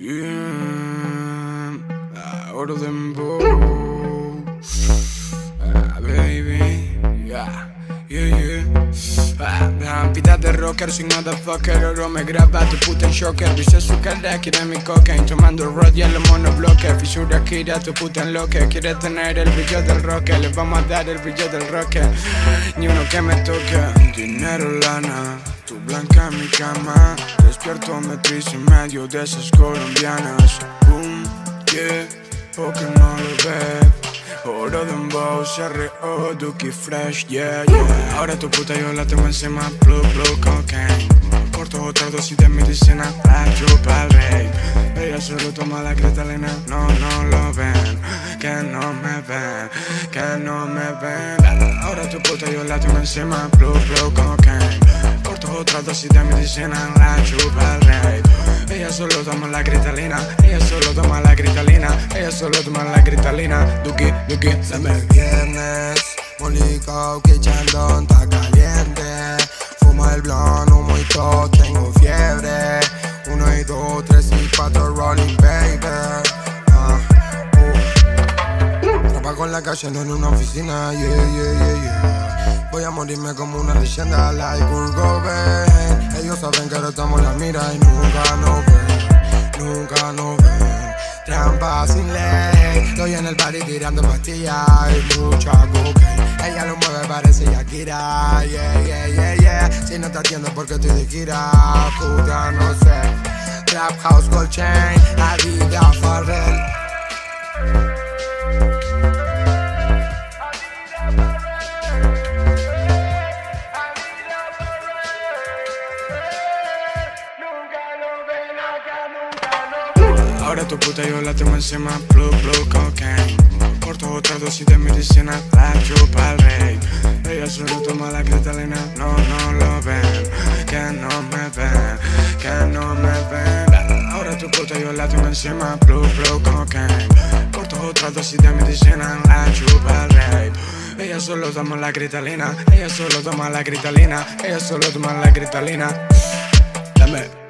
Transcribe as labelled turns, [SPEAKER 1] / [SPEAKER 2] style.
[SPEAKER 1] Yeah, oro dembow. Ah, baby, yeah, yeah, yeah. De rocker, soy motherfucker Oro me graba tu puta en shocker. Viste su cara, quiere mi cocaine Tomando rod y el monobloque. Fisura gira tu puta en loque Quiere tener el brillo del rocker. Le vamos a dar el brillo del rocker. Ni uno que me toque Dinero, lana Tu blanca en mi cama. Despierto me triste en medio de esas colombianas. Boom, yeah, porque no lo ve Oro de un bow, CRO, Duki Fresh, yeah, yeah. Ahora tu puta yo la tengo encima, blue, blue, cocaine. Corto otra dosis de medicina, la el rey. Ella solo toma la cretalina, no, no lo ven. Que no me ven, que no me ven. Ahora tu puta yo la tengo encima, blue, blue, cocaine. Corto otra dosis de medicina, la chupa el rey ella solo toma la critalina, ella solo toma la critalina, ella solo toma la critalina. Duki, Duki,
[SPEAKER 2] dame el viernes. Mónica, que chandón está caliente. Fuma el blon, humo y todo, tengo fiebre. Uno y dos, tres y cuatro, rolling baby. Ah, uh. Con la calle, no en una oficina, yeah, yeah, yeah, yeah. Voy a morirme como una leyenda, like Kurt Cobain. Ellos saben que ahora estamos la mira y nunca nos ven, nunca nos ven. Trampa sin ley, estoy en el party tirando pastillas y mucha cocaine. Ella lo mueve, parece Yakira, yeah, yeah, yeah, yeah. Si no está atiendo porque estoy de gira, puta, no sé. Trap House Gold Chain,
[SPEAKER 1] Ahora tu puta yo la tengo encima, blue, blue, cocaine. Corto otra dosis de medicina, la chupa el rey. Ella solo toma la cretalina, no, no lo ven. Que no me ven, que no me ven. Ahora tu puta yo la tengo encima, blue, blue, cocaine. Corto otra dosis de medicina, la chupa el rey. Ella solo toma la critalina, ella solo toma la critalina, ella solo toma la critalina. Dame.